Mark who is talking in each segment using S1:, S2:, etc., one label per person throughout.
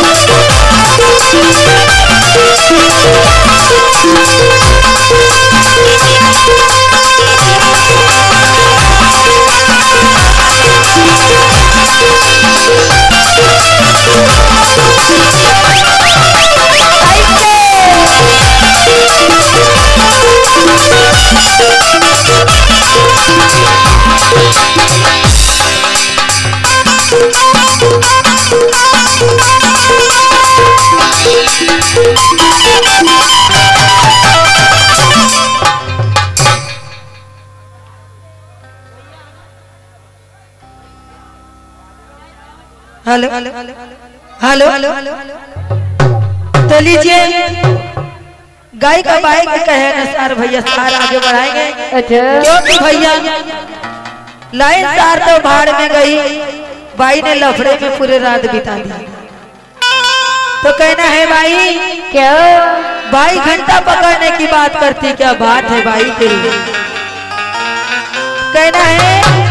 S1: Let's go. Hello hello तो लीजिए गाय का बाई के कहे अनुसार भैया सार आगे बढ़ाएँगे
S2: अच्छा।
S1: क्योंकि भैया लाइन सार तो भाड़ में गई बाई ने लफड़े में पूरे रात बिता दी। तो कहना है भाई
S2: क्या?
S1: भाई घंटा पकड़ने की बात करती क्या बात है भाई तेरी? कहना है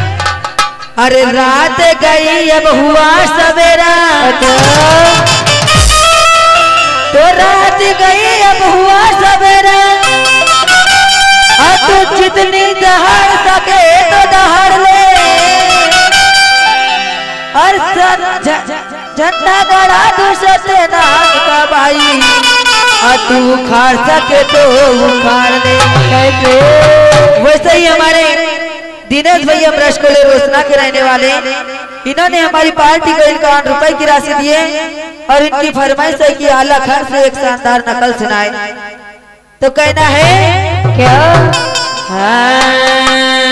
S1: अरे रात गई अब हुआ सवेरा। तो रात गई अब हुआ सवेरा। अब तू जितनी दहाड़ सके तो दहाड़ ले। और झंडा गड़ा तू का भाई। तू उखाड़ सके तो उखाड़ ले। वैसे ही हमारे दिनेश भैया ब्रश को ले रोशना के रहने वाले। इन्होंने हमारी पार्टी को इक्यावन रुपए की राशि दिए और इनकी फरमाइश है कि आला खान से एक शानदार नकल सुनाए। तो कहना है
S2: क्या?
S1: हाँ।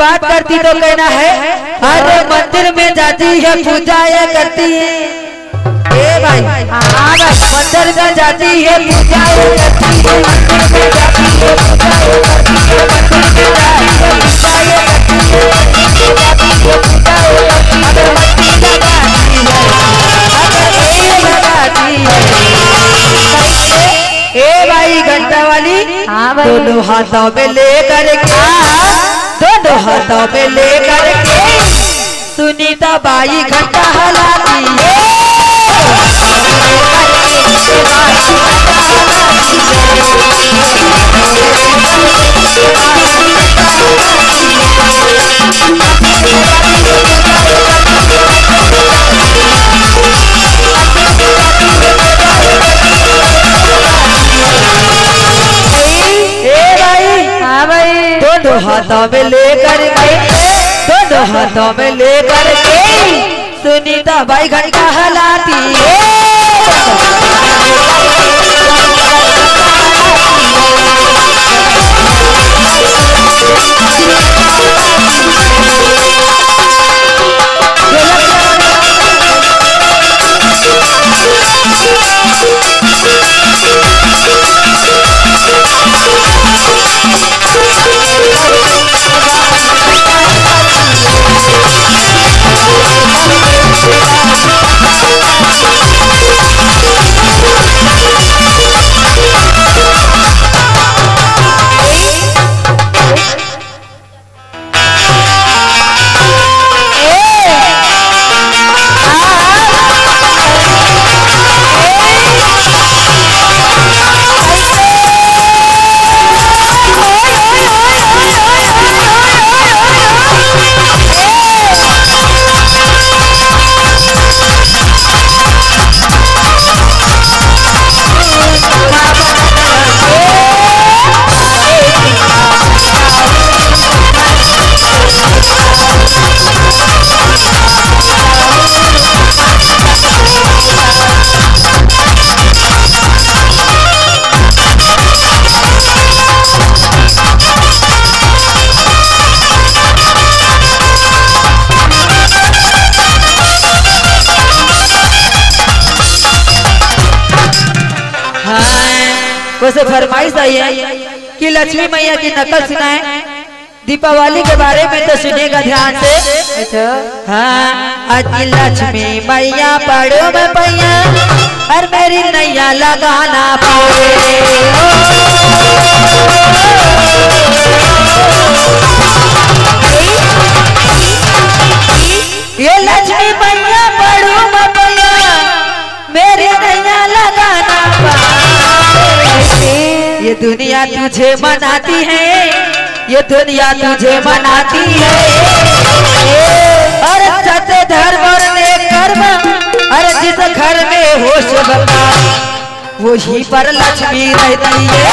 S1: बात करती तो कहना है अरे मंदिर में जाती है पूजा ये करती है। ए भाई हाँ भाई मंदिर में जाती है पूजा ये करती है मंदिर में जाती है पूजा ये करती है मंदिर में जाती है पूजा ये करती है मंदिर में जाती है पूजा ये करती है अगरबत्ती लगाती है अगरबत्ती लगाती है। ए भाई घंटा वाली
S2: हाँ।
S1: दोनों हाथों में लेकर के दोनों हाथों में लेकर के सुनीता बाई घंटा हलाती है। हाथों में लेकर के दोनों हाथों में लेकर के सुनीता भाई घंटा हलाती है। से फरमाइश आई है कि लक्ष्मी मैया की नकल सुनाए। दीपावली के बारे में तो सुनेगा ध्यान से। हाँ आज लक्ष्मी मैया पढ़ो मैं और मेरी नैया लगाना पाए दुनिया तुझे मनाती है। ये दुनिया तुझे मनाती है। अरे सत्य धर्म नेक कर्म, अरे जिस घर में होश बता वही पर लक्ष्मी रहती है।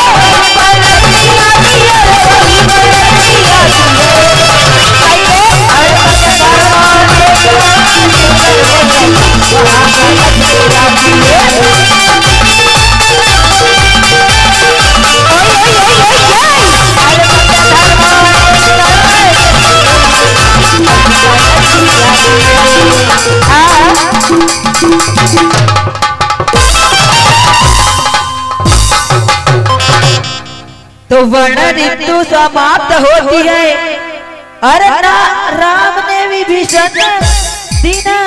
S1: तो वर्ण ऋतु समाप्त होती है। अरे ना राम ने विभीषण दीना।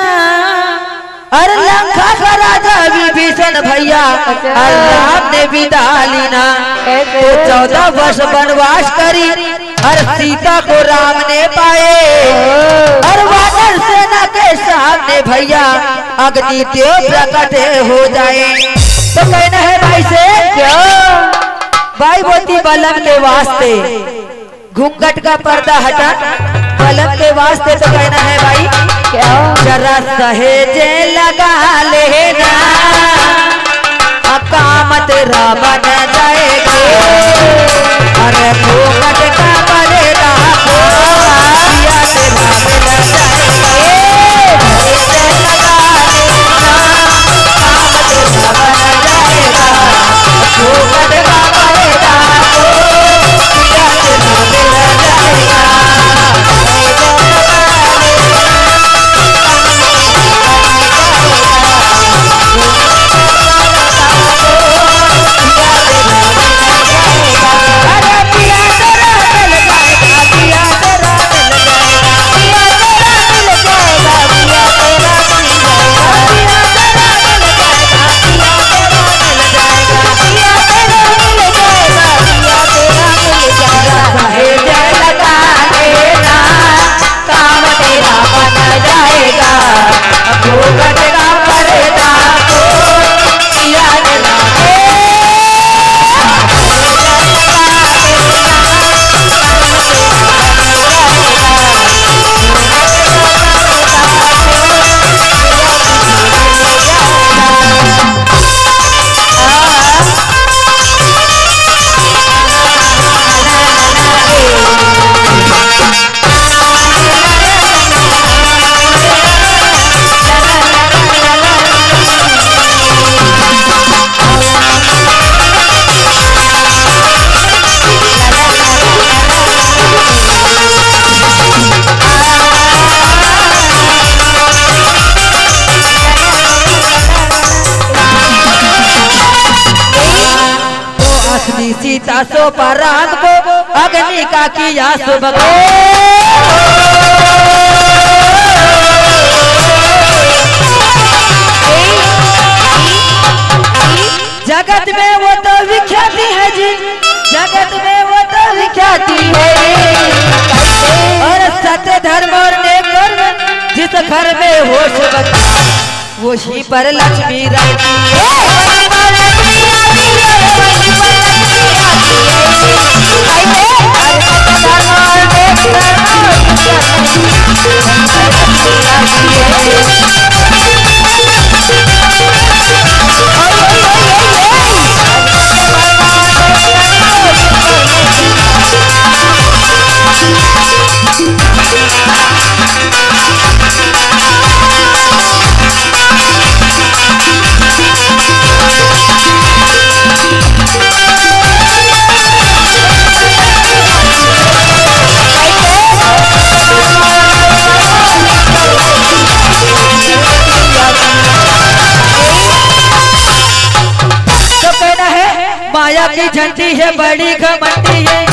S1: अरे लंका का राजा विभीषण भैया, और राम ने विदा लीना। तो चौदह वर्ष वनवास करी, और सीता को राम ने पाए। सेना के सामने भैया, अग्नि देव प्रकट हो जाए। तो कहना है, भाई से भाई बोती बलम के वास्ते। घूंघट का पर्दा हटा, बलम के वास्ते तो कहना है, भाई, क्या? जरा सहेजे लगा लेना। अकामत रावण असली सीता सो पराग को अग्नि का किया सुबह जगत में वो तो विख्याति है जी। जगत में वो तो विख्याति है और सत्य धर्म और कर्म जिस घर में होश बता वही पर लक्ष्मी रहती है। yeah. हैं, ये दोनों बड़े अंडे हैं।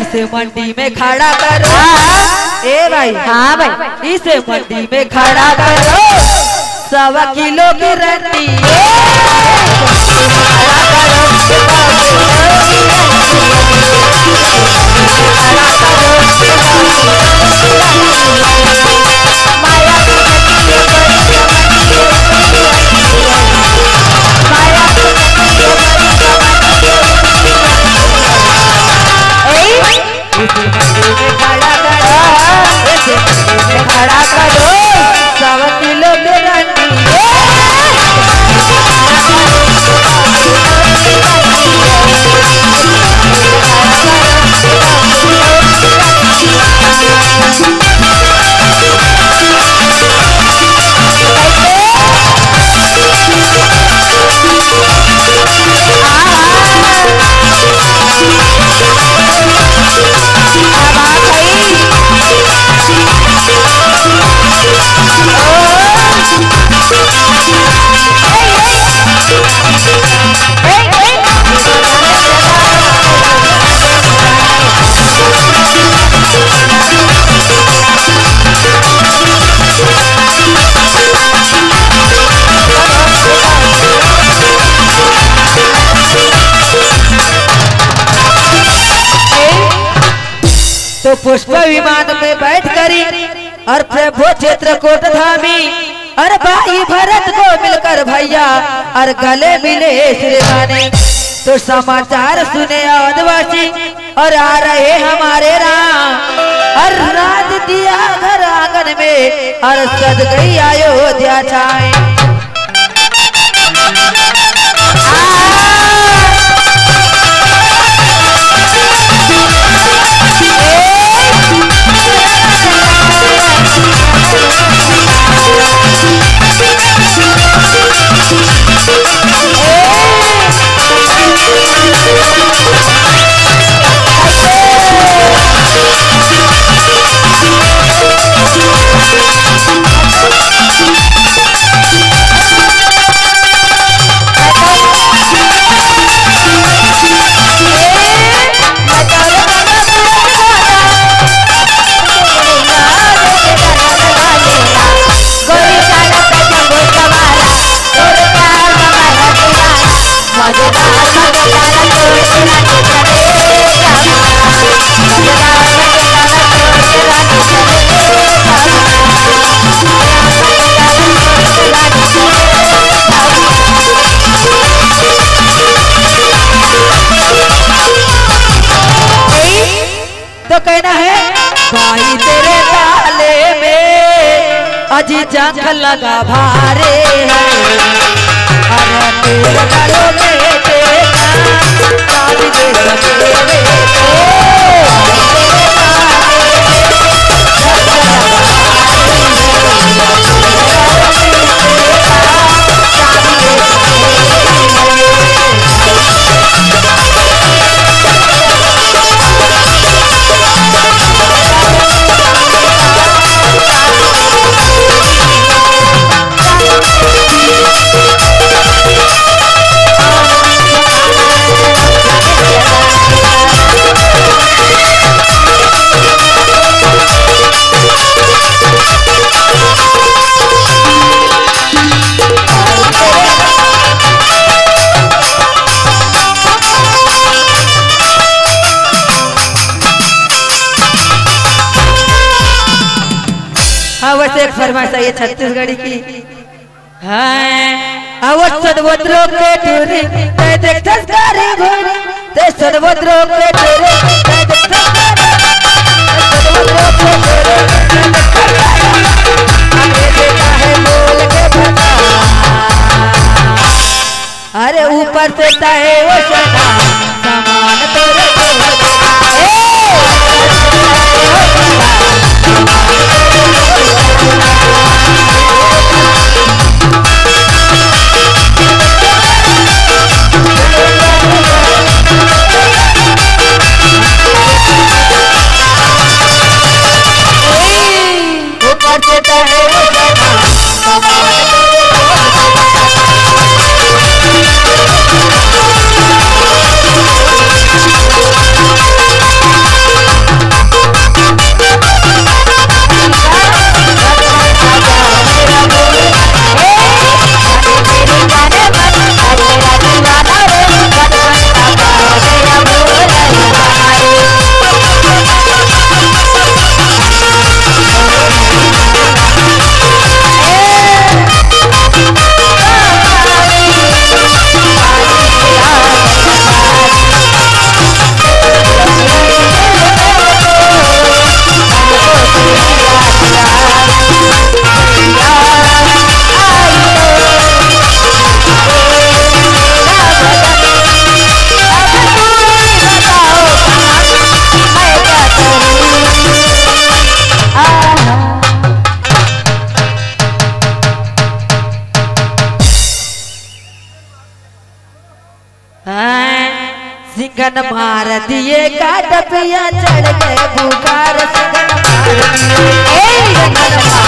S1: इसे मंडी में खड़ा करो। ए भाई
S2: हाँ भाई।
S1: इसे मंडी में खड़ा करो। सवा किलो की रंडी खड़ा करो। पुष्प विमान में बैठ करी और प्रभु क्षेत्र कोट धामी और भाई भरत को मिलकर भैया और गले मिले श्री गाने तो समाचार सुने आदिवासी, और आ रहे हमारे राम। और राज दिया घर आँगन में और सज गई अयोध्या छाए जंग लगा भारे। हाँ वैसे एक फरमाइश आई है छत्तीसगढ़ी की। हाँ अवत सदवद्रो के टूरी ते देख संस्कारी भूरी ते सदवद्रो के के ते देख अरे ऊपर से ताहे वो भारतीय का डबिया चढ़ के पुकार सगन भारतीय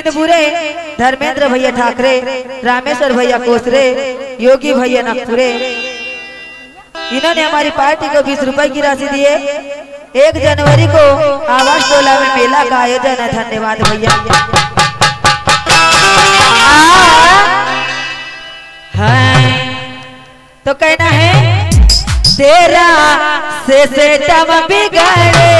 S1: छिंदपुरे धर्मेंद्र भैया ठाकरे रामेश्वर भैया कोसरे योगी भैया नागपुरे। इन्होंने हमारी पार्टी को बीस रुपए की राशि दिए एक जनवरी को आवास टोला में मेला का आयोजन है। धन्यवाद भैया। तो कहना है तेरा से, से बिगड़े।